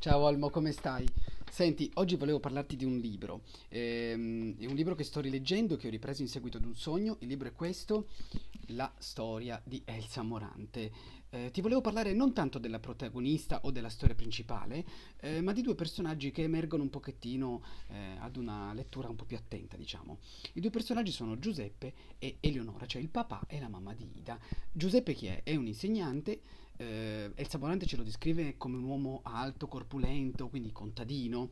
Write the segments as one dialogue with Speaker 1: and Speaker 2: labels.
Speaker 1: Ciao Olmo, come stai? Senti, oggi volevo parlarti di un libro. Ehm, è un libro che sto rileggendo, che ho ripreso in seguito ad un sogno. Il libro è questo, La storia di Elsa Morante. Eh, ti volevo parlare non tanto della protagonista o della storia principale, eh, ma di due personaggi che emergono un pochettino eh, ad una lettura un po' più attenta, diciamo. I due personaggi sono Giuseppe e Eleonora, cioè il papà e la mamma di Ida. Giuseppe chi è? È un insegnante eh, Elsa Morante ce lo descrive come un uomo alto, corpulento, quindi contadino,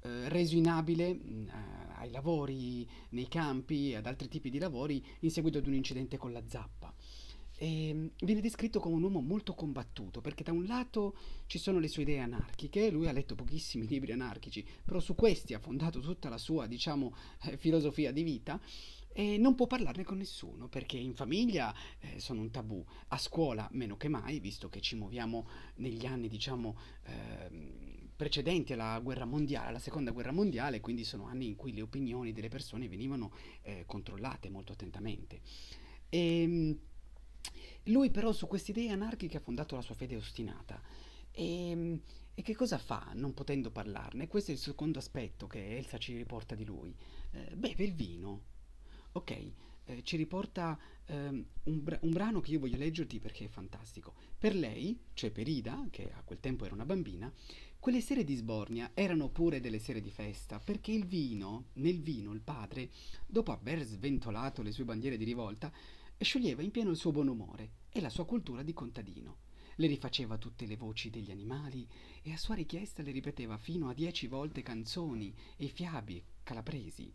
Speaker 1: eh, reso inabile mh, eh, ai lavori nei campi e ad altri tipi di lavori in seguito ad un incidente con la zappa. E mm, viene descritto come un uomo molto combattuto perché da un lato ci sono le sue idee anarchiche, lui ha letto pochissimi libri anarchici, però su questi ha fondato tutta la sua, diciamo, eh, filosofia di vita e non può parlarne con nessuno perché in famiglia eh, sono un tabù, a scuola meno che mai, visto che ci muoviamo negli anni diciamo eh, precedenti alla guerra mondiale, alla seconda guerra mondiale, quindi sono anni in cui le opinioni delle persone venivano eh, controllate molto attentamente. E, ehm, lui però su queste idee anarchiche ha fondato la sua fede ostinata. E, ehm, e, che cosa fa non potendo parlarne? Questo è il secondo aspetto che Elsa ci riporta di lui. Eh, beve il vino Ok, eh, ci riporta ehm, un, bra- un, brano che io voglio leggerti perché è fantastico. Per lei, cioè per Ida, che a quel tempo era una bambina, quelle sere di sbornia erano pure delle sere di festa, perché il vino, nel vino il padre, dopo aver sventolato le sue bandiere di rivolta, scioglieva in pieno il suo buon umore e la sua cultura di contadino. Le rifaceva tutte le voci degli animali e a sua richiesta le ripeteva fino a dieci volte canzoni e fiabe calabresi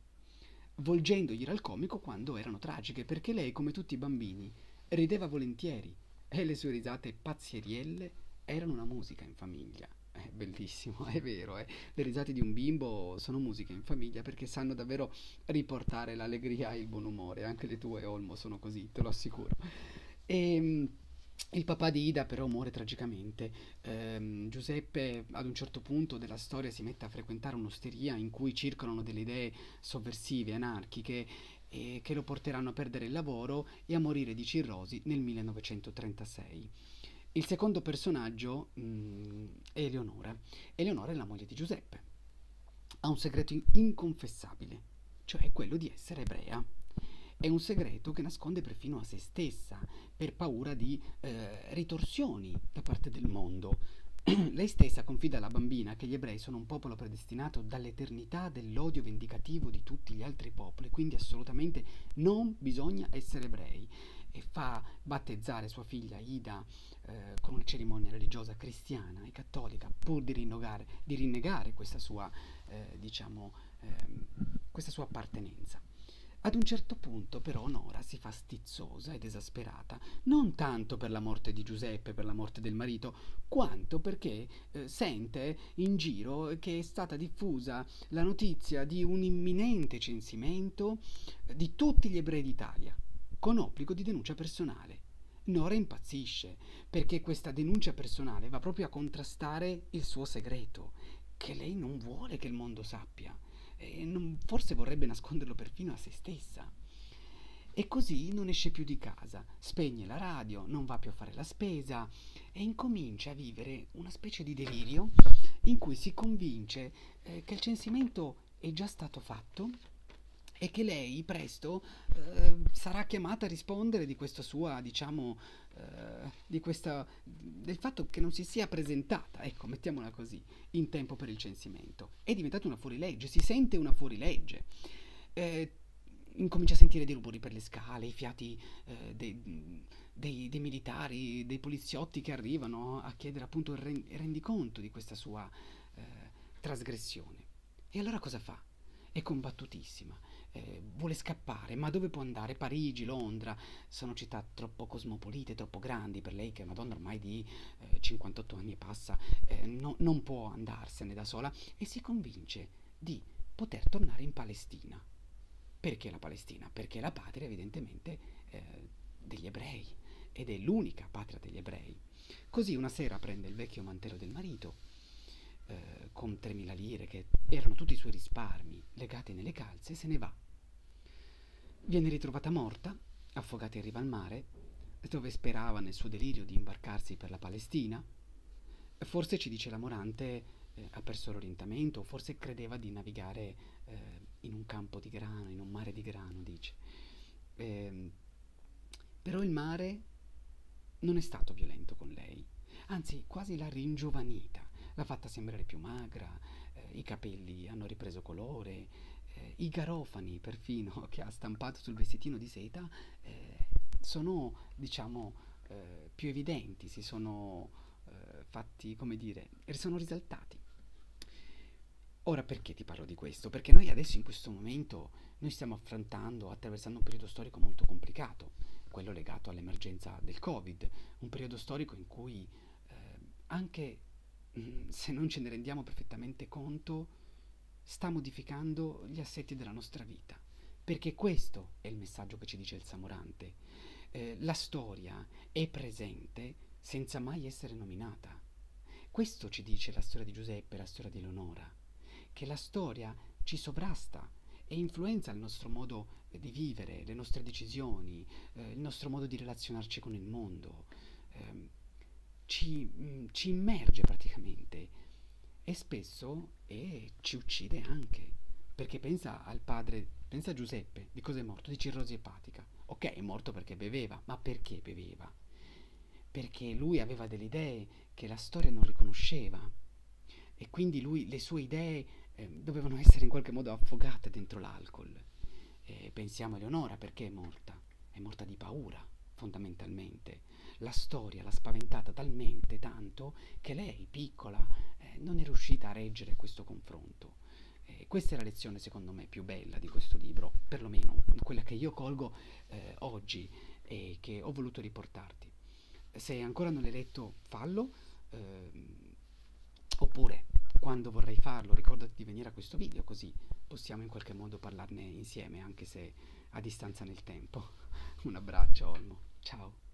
Speaker 1: volgendogli al comico quando erano tragiche, perché lei, come tutti i bambini, rideva volentieri e le sue risate pazzierielle erano una musica in famiglia. È bellissimo, è vero, eh? le risate di un bimbo sono musica in famiglia perché sanno davvero riportare l'allegria e il buon umore, anche le tue Olmo sono così, te lo assicuro. Ehm, il papà di Ida però muore tragicamente. Eh, Giuseppe ad un certo punto della storia si mette a frequentare un'osteria in cui circolano delle idee sovversive, anarchiche, e che lo porteranno a perdere il lavoro e a morire di cirrosi nel 1936. Il secondo personaggio mh, mm, è Eleonora. Eleonora è la moglie di Giuseppe. Ha un segreto inconfessabile, cioè quello di essere ebrea. È un segreto che nasconde perfino a se stessa, per paura di eh, ritorsioni da parte del mondo. Lei stessa confida alla bambina che gli ebrei sono un popolo predestinato dall'eternità dell'odio vendicativo di tutti gli altri popoli, quindi assolutamente non bisogna essere ebrei. E fa battezzare sua figlia Ida eh, con una cerimonia religiosa cristiana e cattolica pur di rinnegare, di rinnegare questa, sua, eh, diciamo, ehm, questa sua appartenenza. Ad un certo punto però Nora si fa stizzosa ed esasperata, non tanto per la morte di Giuseppe, per la morte del marito, quanto perché eh, sente in giro che è stata diffusa la notizia di un imminente censimento di tutti gli ebrei d'Italia, con obbligo di denuncia personale. Nora impazzisce perché questa denuncia personale va proprio a contrastare il suo segreto, che lei non vuole che il mondo sappia e non, forse vorrebbe nasconderlo perfino a se stessa. E così non esce più di casa, spegne la radio, non va più a fare la spesa e incomincia a vivere una specie di delirio in cui si convince eh, che il censimento è già stato fatto e che lei presto eh, sarà chiamata a rispondere di questa sua, diciamo, eh, questa, del fatto che non si sia presentata, ecco, mettiamola così, in tempo per il censimento. È diventata una fuorilegge, si sente una fuorilegge. Eh, incomincia a sentire dei rumori per le scale, i fiati eh, dei, dei, dei, militari, dei poliziotti che arrivano a chiedere appunto il rendiconto di questa sua eh, trasgressione. E allora cosa fa? È combattutissima eh, vuole scappare, ma dove può andare? Parigi, Londra, sono città troppo cosmopolite, troppo grandi per lei che è una donna ormai di eh, 58 anni e passa, eh, no, non può andarsene da sola e si convince di poter tornare in Palestina. Perché la Palestina? Perché è la patria evidentemente eh, degli ebrei ed è l'unica patria degli ebrei. Così una sera prende il vecchio mantello del marito, eh, con 3.000 lire, che erano tutti i suoi risparmi legati nelle calze, se ne va. Viene ritrovata morta, affogata in riva al mare, dove sperava nel suo delirio di imbarcarsi per la Palestina. Forse ci dice la Morante, eh, ha perso l'orientamento, forse credeva di navigare eh, in un campo di grano, in un mare di grano, dice. Eh, però il mare non è stato violento con lei, anzi quasi l'ha ringiovanita, l'ha fatta sembrare più magra, eh, i capelli hanno ripreso colore, eh, i garofani perfino che ha stampato sul vestitino di seta eh, sono, diciamo, eh, più evidenti, si sono eh, fatti, come dire, sono risaltati. Ora perché ti parlo di questo? Perché noi adesso in questo momento noi stiamo affrontando, attraversando un periodo storico molto complicato, quello legato all'emergenza del Covid, un periodo storico in cui eh, anche se non ce ne rendiamo perfettamente conto, sta modificando gli assetti della nostra vita. Perché questo è il messaggio che ci dice il Samurante. Eh, la storia è presente senza mai essere nominata. Questo ci dice la storia di Giuseppe e la storia di Eleonora che la storia ci sovrasta e influenza il nostro modo di vivere, le nostre decisioni, eh, il nostro modo di relazionarci con il mondo, eh, ci, mm, ci, immerge praticamente e spesso e ci uccide anche, perché pensa al padre, pensa a Giuseppe, di cosa è morto? Di cirrosi epatica. Ok, è morto perché beveva, ma perché beveva? Perché lui aveva delle idee che la storia non riconosceva e quindi lui, le sue idee eh, dovevano essere in qualche modo affogate dentro l'alcol. E pensiamo a Eleonora perché è morta? È morta di paura, fondamentalmente. La storia l'ha spaventata talmente tanto che lei, piccola, eh, non è riuscita a reggere questo confronto. E questa è la lezione, secondo me, più bella di questo libro, perlomeno quella che io colgo eh, oggi e che ho voluto riportarti. Se ancora non l'hai letto, fallo, ehm, oppure quando vorrai farlo ricordati di venire a questo video così possiamo in qualche modo parlarne insieme anche se a distanza nel tempo. Un abbraccio Olmo, ciao!